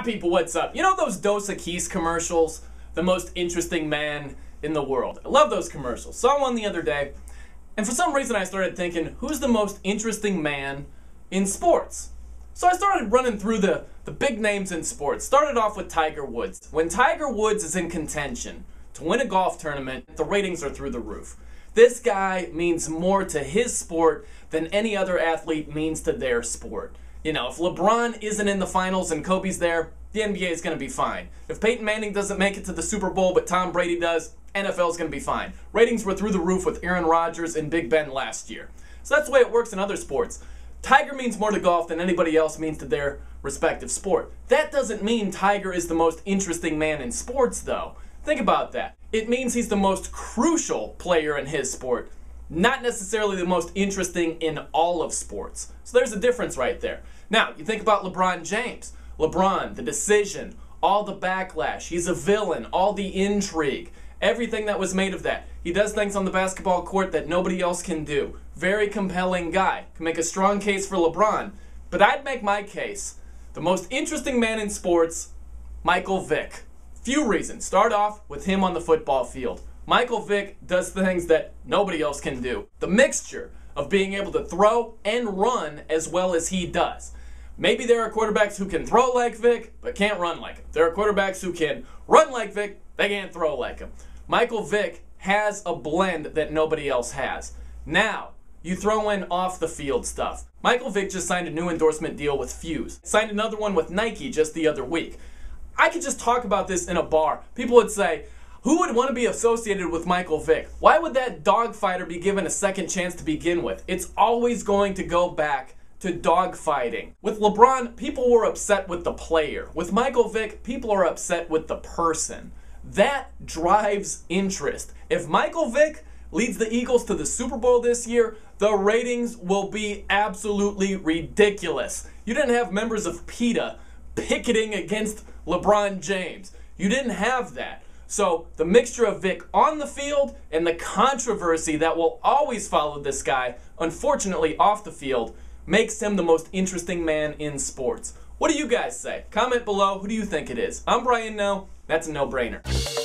Ah, people, what's up? You know those Dos Equis commercials? The most interesting man in the world. I love those commercials. Saw one the other day, and for some reason I started thinking, who's the most interesting man in sports? So I started running through the, the big names in sports. Started off with Tiger Woods. When Tiger Woods is in contention to win a golf tournament, the ratings are through the roof. This guy means more to his sport than any other athlete means to their sport. You know, if LeBron isn't in the finals and Kobe's there, the NBA is going to be fine. If Peyton Manning doesn't make it to the Super Bowl but Tom Brady does, NFL is going to be fine. Ratings were through the roof with Aaron Rodgers and Big Ben last year. So that's the way it works in other sports. Tiger means more to golf than anybody else means to their respective sport. That doesn't mean Tiger is the most interesting man in sports, though. Think about that. It means he's the most crucial player in his sport not necessarily the most interesting in all of sports. So there's a difference right there. Now, you think about LeBron James. LeBron, the decision, all the backlash, he's a villain, all the intrigue, everything that was made of that. He does things on the basketball court that nobody else can do. Very compelling guy. Can make a strong case for LeBron. But I'd make my case. The most interesting man in sports, Michael Vick. Few reasons. Start off with him on the football field. Michael Vick does things that nobody else can do. The mixture of being able to throw and run as well as he does. Maybe there are quarterbacks who can throw like Vick, but can't run like him. There are quarterbacks who can run like Vick, they can't throw like him. Michael Vick has a blend that nobody else has. Now, you throw in off the field stuff. Michael Vick just signed a new endorsement deal with Fuse, Signed another one with Nike just the other week. I could just talk about this in a bar. People would say, who would want to be associated with Michael Vick? Why would that dogfighter be given a second chance to begin with? It's always going to go back to dogfighting. With LeBron, people were upset with the player. With Michael Vick, people are upset with the person. That drives interest. If Michael Vick leads the Eagles to the Super Bowl this year, the ratings will be absolutely ridiculous. You didn't have members of PETA picketing against LeBron James. You didn't have that. So the mixture of Vick on the field and the controversy that will always follow this guy, unfortunately off the field, makes him the most interesting man in sports. What do you guys say? Comment below. Who do you think it is? I'm Brian Noe. That's a no-brainer.